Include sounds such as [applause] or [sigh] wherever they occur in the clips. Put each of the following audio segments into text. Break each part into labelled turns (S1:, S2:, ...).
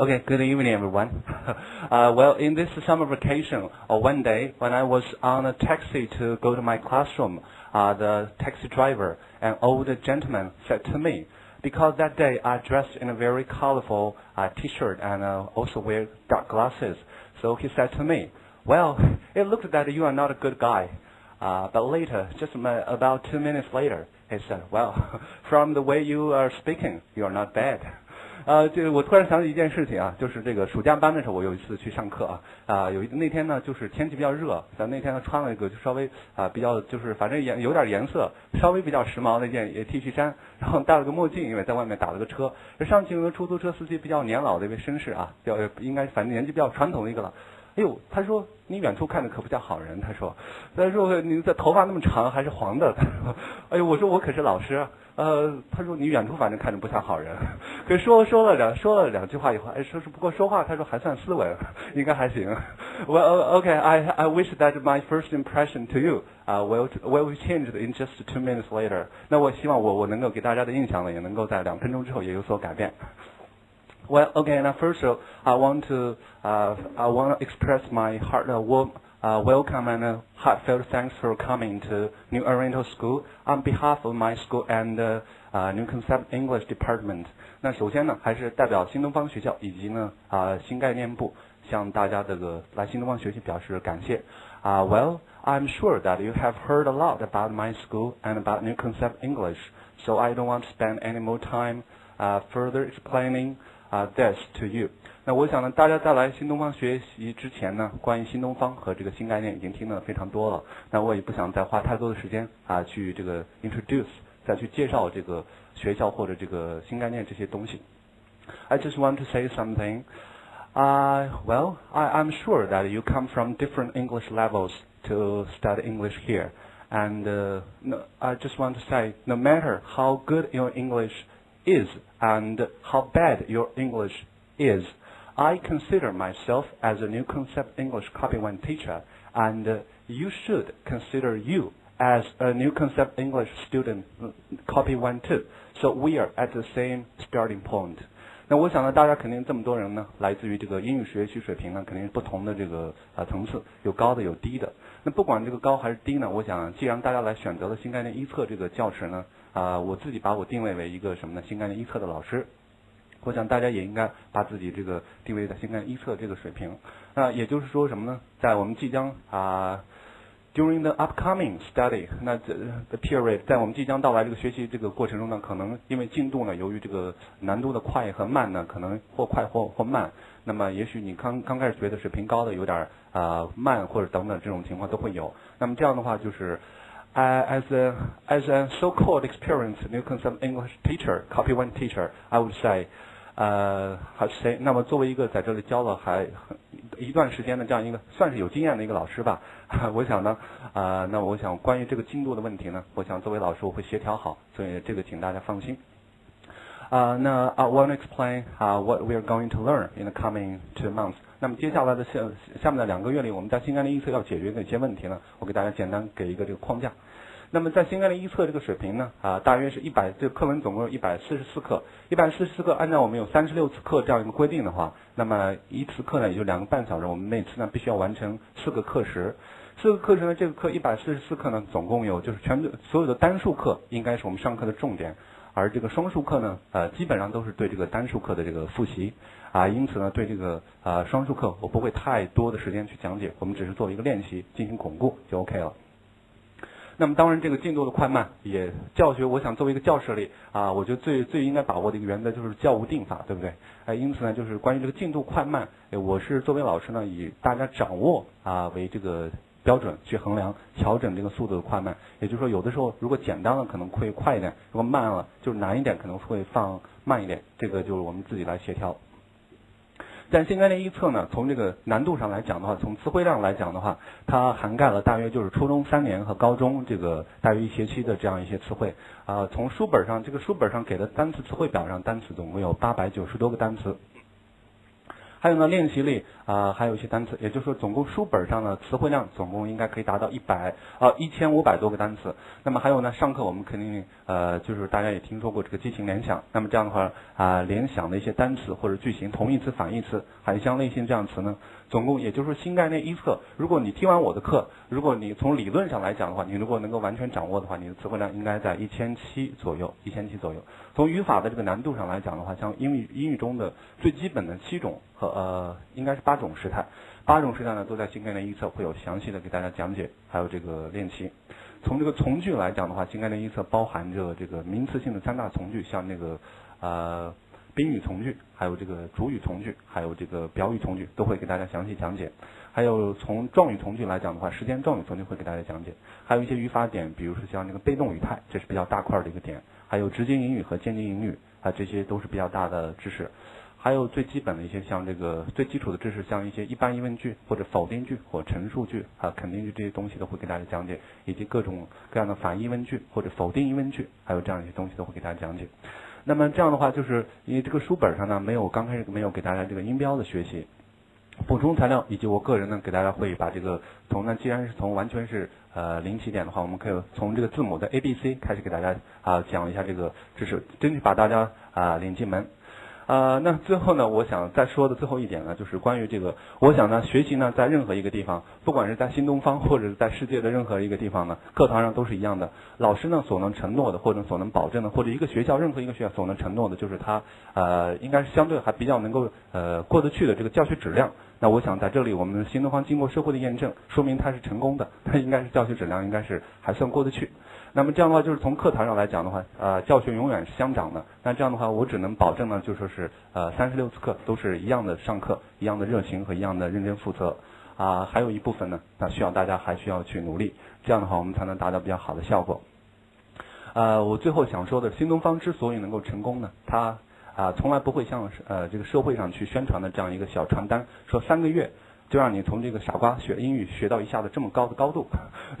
S1: Okay, good evening, everyone. [laughs] uh, well, in this summer vacation, uh, one day when I was on a taxi to go to my classroom, uh, the taxi driver, an old gentleman, said to me, because that day I dressed in a very colorful uh, t-shirt and uh, also wear dark glasses. So he said to me, well, [laughs] it looks that you are not a good guy. Uh, but later, just about two minutes later, he said, well, [laughs] from the way you are speaking, you are not bad. 呃，这个我突然想起一件事情啊，就是这个暑假班的时候，我有一次去上课啊，啊，有一那天呢，就是天气比较热，咱那天呢穿了一个就稍微啊比较就是反正颜有点颜色，稍微比较时髦的一件 T 恤衫，然后戴了个墨镜，因为在外面打了个车，上去有个出租车司机比较年老的一位绅士啊，比较应该反正年纪比较传统的一个了。哎呦，他说你远处看着可不像好人，他说，他说你的头发那么长还是黄的，他 [laughs] 说哎呦，我说我可是老师，呃，他说你远处反正看着不像好人，可说说了两说了两句话以后，哎，说是不过说话，他说还算斯文，应该还行。Well, okay, I I wish that my first impression to you, uh, will will change in just two minutes later. 那我希望我我能够给大家的印象呢，也能够在两分钟之后也有所改变。Well, okay, now first of all, I want to uh, I want to express my heart uh, warm uh, welcome and uh, heartfelt thanks for coming to New Oriental School on behalf of my school and uh, uh, New Concept English Department. 那首先呢，还是代表新东方学校以及呢啊、呃、新概念部向大家这个来新东方学习表示感谢。啊、uh,，Well, I'm sure that you have heard a lot about my school and about New Concept English, so I don't want to spend any more time uh, further explaining. 啊，this to you。 那我想呢，大家在来新东方学习之前呢，关于新东方和这个新概念已经听得非常多了。那我也不想再花太多的时间啊，去这个 introduce，再去介绍这个学校或者这个新概念这些东西。I just want to say something. Uh, well, I, I'm sure that you come from different English levels to study English here. And uh, no, I just want to say, no matter how good your English is and how bad your English is. I consider myself as a new concept English copy one teacher, and uh, you should consider you as a new concept English student copy one too. So we are at the same starting point. 那我想呢，大家肯定这么多人呢，来自于这个英语学习水平呢，肯定是不同的这个呃层次，有高的有低的。那不管这个高还是低呢，我想既然大家来选择了新概念一册这个教程呢，啊，我自己把我定位为一个什么呢？新概念一册的老师， 我想大家也应该把自己这个定位在新概念一测这个水平。那也就是说什么呢？在我们即将啊，during the upcoming study，那这 the period，在我们即将到来这个学习这个过程中呢，可能因为进度呢，由于这个难度的快和慢呢，可能或快或或慢。那么也许你刚刚开始学的水平高的有点啊慢或者等等这种情况都会有。那么这样的话就是。As a as a so-called experienced new concept English teacher, copy one teacher, I would say, 呃，还谁？那么作为一个在这里教了还一段时间的这样一个算是有经验的一个老师吧，[laughs] 我想呢，啊、呃，那我想关于这个进度的问题呢，我想作为老师我会协调好，所以这个请大家放心。啊、那 I want to explain uh, what we are going to learn in the coming two months。那么接下来的下下面的两个月里，我们在新概念预测要解决哪些问题呢？我给大家简单给一个这个框架。那么在新概念一册这个水平呢，啊，大约是一百，这个课文总共有一百四十四课，一百四十四课，按照我们有三十六次课这样一个规定的话，那么一次课呢也就两个半小时，我们每次呢必须要完成四个课时，四个课时呢，这个课一百四十四课呢，总共有就是全所有的单数课应该是我们上课的重点，而这个双数课呢，呃，基本上都是对这个单数课的这个复习，啊，因此呢，对这个呃双数课我不会太多的时间去讲解，我们只是做一个练习进行巩固就 OK 了。那么当然，这个进度的快慢也教学，我想作为一个教师里啊，我觉得最最应该把握的一个原则就是教无定法，对不对？哎，因此呢，就是关于这个进度快慢，哎我是作为老师呢，以大家掌握啊为这个标准去衡量调整这个速度的快慢。也就是说，有的时候如果简单了可能会快一点，如果慢了就是难一点，可能会放慢一点。这个就是我们自己来协调。但新概念一册呢，从这个难度上来讲的话，从词汇量来讲的话，它涵盖了大约就是初中三年和高中这个大约一学期的这样一些词汇。啊，从书本上这个书本上给的单词词汇表上，单词总共有八百九十多个单词。还有呢，练习里啊，还有一些单词，也就是说，总共书本上的词汇量总共应该可以达到一百呃一千五百多个单词。那么还有呢，上课我们肯定呃，就是大家也听说过这个激情联想。那么这样的话啊，联想的一些单词或者句型，同义词、反义词、海象类型这样词呢，总共也就是说新概念一册。如果你听完我的课，如果你从理论上来讲的话，你如果能够完全掌握的话，你的词汇量应该在一千七左右，一千七左右。从语法的这个难度上来讲的话，像英语英语中的最基本的七种和呃，应该是八种时态，八种时态呢都在新概念一册会有详细的给大家讲解，还有这个练习。从这个从句来讲的话，新概念一册包含着这个名词性的三大从句，像那个呃宾语从句，还有这个主语从句，还有这个表语从句，都会给大家详细讲解。还有从状语从句来讲的话，时间状语从句会给大家讲解。还有一些语法点，比如说像这个被动语态，这是比较大块的一个点。还有直接引语和间接引语啊，这些都是比较大的知识。还有最基本的一些像这个最基础的知识，像一些一般疑问句或者否定句或陈述句啊、肯定句这些东西都会给大家讲解，以及各种各样的反疑问句或者否定疑问句，还有这样一些东西都会给大家讲解。那么这样的话，就是因为这个书本上呢没有刚开始没有给大家这个音标的学习。补充材料以及我个人呢，给大家会把这个从那既然是从完全是呃零起点的话，我们可以从这个字母的 A B C 开始给大家啊讲一下这个知识，争取把大家啊领进门。呃，那最后呢，我想再说的最后一点呢，就是关于这个，我想呢，学习呢，在任何一个地方，不管是在新东方或者是在世界的任何一个地方呢，课堂上都是一样的。老师呢所能承诺的，或者所能保证的，或者一个学校任何一个学校所能承诺的，就是他呃，应该是相对还比较能够呃过得去的这个教学质量。那我想在这里，我们新东方经过社会的验证，说明它是成功的，它应该是教学质量应该是还算过得去。那么这样的话，就是从课堂上来讲的话，呃，教学永远是相长的。那这样的话，我只能保证呢，就说是呃，三十六次课都是一样的上课，一样的热情和一样的认真负责。啊，还有一部分呢，那需要大家还需要去努力。这样的话，我们才能达到比较好的效果。呃，我最后想说的，新东方之所以能够成功呢，它啊，从来不会像呃这个社会上去宣传的这样一个小传单，说三个月。就让你从这个傻瓜学英语学到一下子这么高的高度，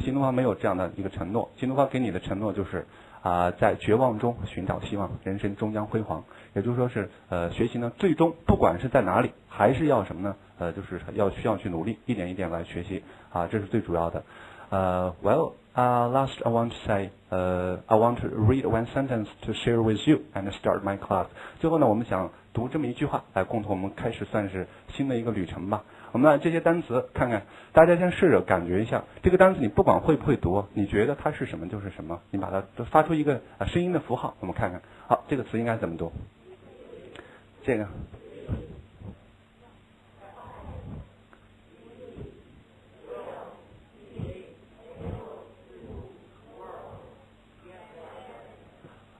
S1: 新东方没有这样的一个承诺。新东方给你的承诺就是啊，在绝望中寻找希望，人生终将辉煌。也就是说是呃，学习呢，最终不管是在哪里，还是要什么呢？呃，就是要需要去努力，一点一点来学习啊，这是最主要的。呃，Well, uh, last I want to say, uh, I want to read one sentence to share with you and start my class. 最后呢，我们想读这么一句话，来共同我们开始算是新的一个旅程吧。我们来这些单词看看，大家先试着感觉一下，这个单词你不管会不会读，你觉得它是什么就是什么，你把它发出一个啊声音的符号，我们看看。好，这个词应该怎么读？这个。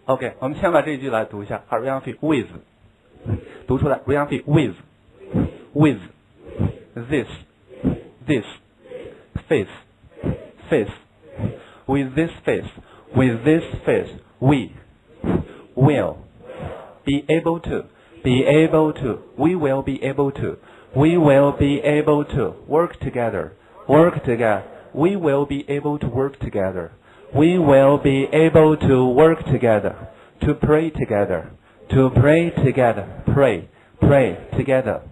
S1: OK，我们先把这一句来读一下。好，reality with，读出来，reality with，with。This, this, face, face. With this face, with this face, we will be able to, be able to, we will be able to, we will be able to work together, work together. We will be able to work together. We will be able to work together, to pray together, to pray together, pray, pray together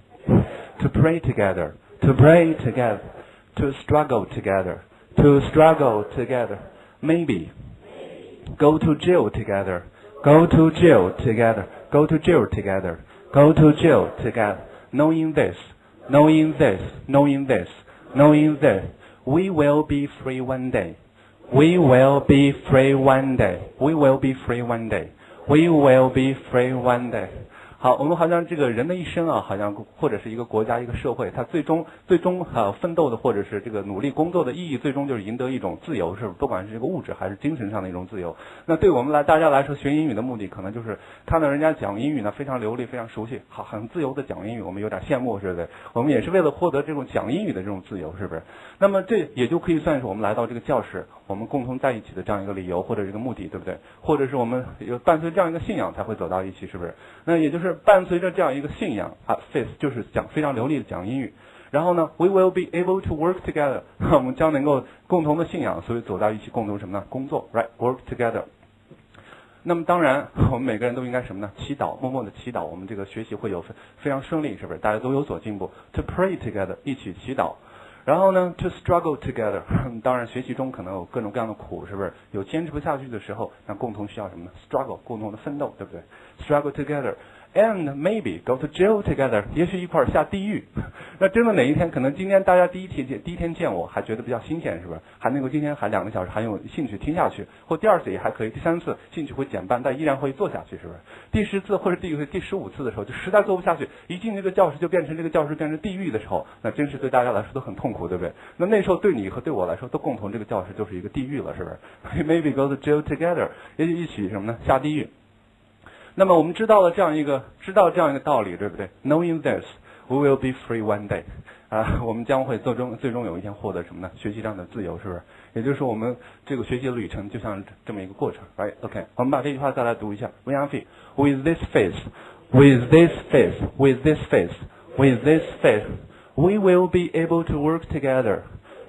S1: to pray together, to pray together, to struggle together, to struggle together. Maybe go to jail together, go to jail together, go to jail together, go to jail together. Knowing this, knowing this, knowing this, knowing this, we will be free one day. We will be free one day. We will be free one day. We will be free one day. 好，我们好像这个人的一生啊，好像或者是一个国家、一个社会，它最终最终啊奋斗的，或者是这个努力工作的意义，最终就是赢得一种自由，是不管是这个物质还是精神上的一种自由。那对我们来大家来说，学英语的目的，可能就是看到人家讲英语呢非常流利、非常熟悉，好很自由的讲英语，我们有点羡慕，是不是？我们也是为了获得这种讲英语的这种自由，是不是？那么这也就可以算是我们来到这个教室，我们共同在一起的这样一个理由或者一个目的，对不对？或者是我们有伴随这样一个信仰才会走到一起，是不是？那也就是。伴随着这样一个信仰啊，face 就是讲非常流利的讲英语，然后呢，we will be able to work together，[laughs] 我们将能够共同的信仰，所以走到一起共同什么呢？工作，right？work together。那么当然，我们每个人都应该什么呢？祈祷，默默的祈祷，我们这个学习会有非非常顺利，是不是？大家都有所进步。To pray together，一起祈祷。然后呢，to struggle together，[laughs] 当然学习中可能有各种各样的苦，是不是？有坚持不下去的时候，那共同需要什么呢？struggle，共同的奋斗，对不对？struggle together。And maybe go to jail together，也许一块儿下地狱。[laughs] 那真的哪一天，可能今天大家第一天见，第一天见我还觉得比较新鲜，是不是？还能够今天还两个小时还有兴趣听下去，或第二次也还可以，第三次兴趣会减半，但依然会做下去，是不是？第十次或者第第十五次的时候，就实在做不下去，一进这个教室就变成这个教室变成地狱的时候，那真是对大家来说都很痛苦，对不对？那那时候对你和对我来说都共同这个教室就是一个地狱了，是不是？Maybe go to jail together，也许一起什么呢？下地狱。那么我们知道了这样一个，知道这样一个道理，对不对？Knowing this, we will be free one day。啊，我们将会最终最终有一天获得什么呢？学习上的自由，是不是？也就是说，我们这个学习的旅程就像这么一个过程，right？OK，我[laughs] 们把这句话再来读一下。We are free with this faith, with this faith, with this faith, with this faith, we will be able to work together.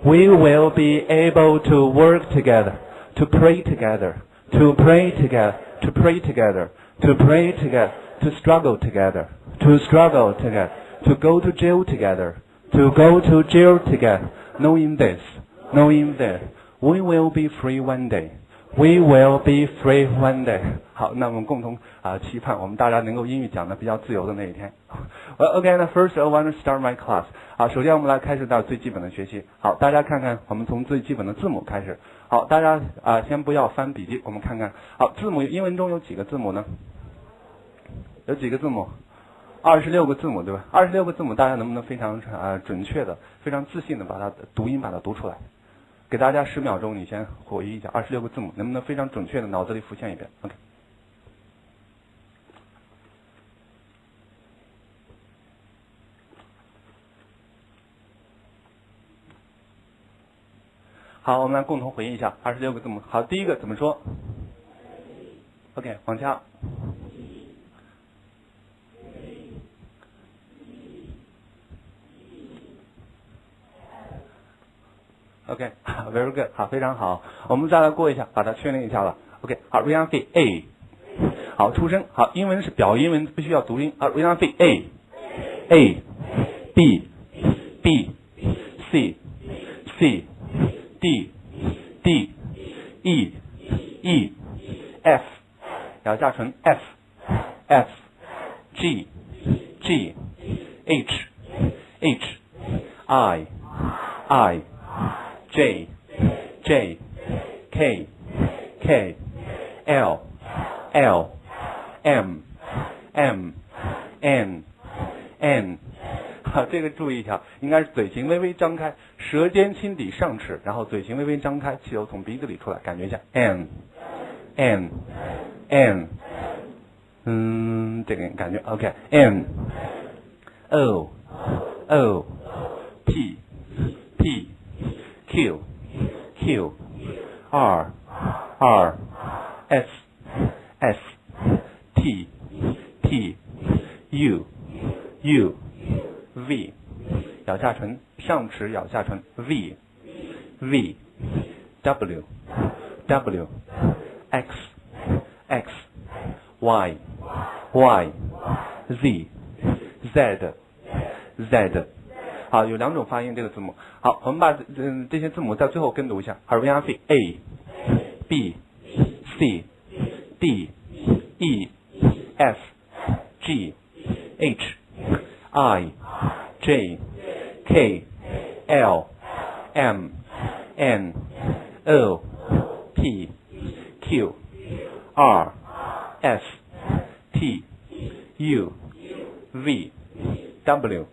S1: We will be able to work together, to pray together, to pray together, to pray together to pray together, to struggle together, to struggle together, to go to jail together, to go to jail together, knowing this, knowing that we will be free one day. We will be free one day. 好，那我们共同啊期盼我们大家能够英语讲的比较自由的那一天。Well, okay, now first I want to start my class. 好，首先我们来开始到最基本的学习。好，大家看看，我们从最基本的字母开始。 好，大家啊先不要翻笔记，我们看看。好，字母英文中有几个字母呢？有几个字母？二十六个字母，对吧？二十六个字母，大家能不能非常啊准确的、非常自信的把它读音把它读出来？给大家十秒钟，你先回忆一下二十六个字母，能不能非常准确的脑子里浮现一遍？OK。好，我们来共同回忆一下二十六个字母。好，第一个怎么说？OK，往下。OK，very [laughs] good，好，非常好。我们再来过一下，把它确认一下了。OK，好，we are say A，好，出声，好，英文是表音文，必须要读音啊 reality a a b b c c。好，we are say A，A，B，B，C，C，D，D，E，E，F，咬下唇，F，F，G，G，H，I，I。J J K K L L M M N N，这个注意一下，应该是嘴型微微张开，舌尖轻抵上齿，然后嘴型微微张开，气流从鼻子里出来，感觉一下 N N N，嗯，这个感觉 OK N O O P P Q Q R R S S T T U U V 咬下唇，上齿咬下唇 V V W W X X Y Y Z Z Z 好，有两种发音这个字母。好，我们把嗯这些字母在最后跟读一下。好，we are say A B C D E F G H I J K L M N O P Q R S T U V W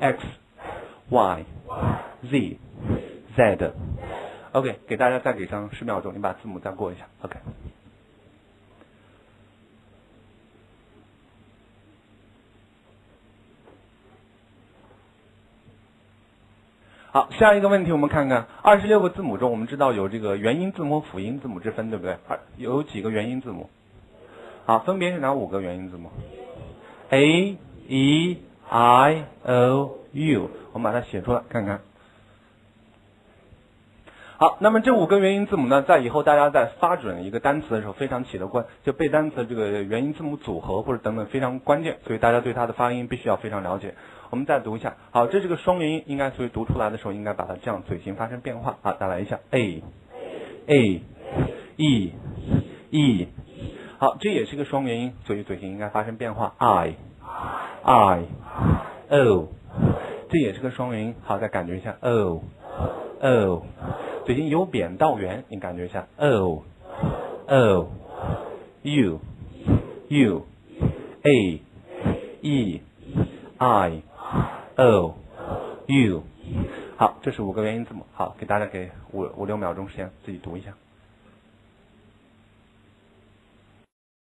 S1: X Y Z Z，OK，给大家再给上十秒钟，你把字母再过一下，OK。 好，下一个问题我们看看，二十六个字母中，我们知道有这个元音字母、辅音字母之分，对不对？二有几个元音字母？好，分别是哪五个元音字母？A E I O U。我们把它写出来看看。好，那么这五个元音字母呢，在以后大家在发准一个单词的时候非常起得关，就背单词这个元音字母组合或者等等非常关键，所以大家对它的发音必须要非常了解。我们再读一下，好，这是个双元音，应该所以读出来的时候应该把它这样嘴型发生变化。好，再来一下，a a e e，好，这也是个双元音，所以嘴型应该发生变化，i i o，这也是个双元音，好，再感觉一下，o o。嘴型由扁到圆，你感觉一下，o o u u a e i o u，好，这是五个元音字母，好，给大家给五五六秒钟时间自己读一下。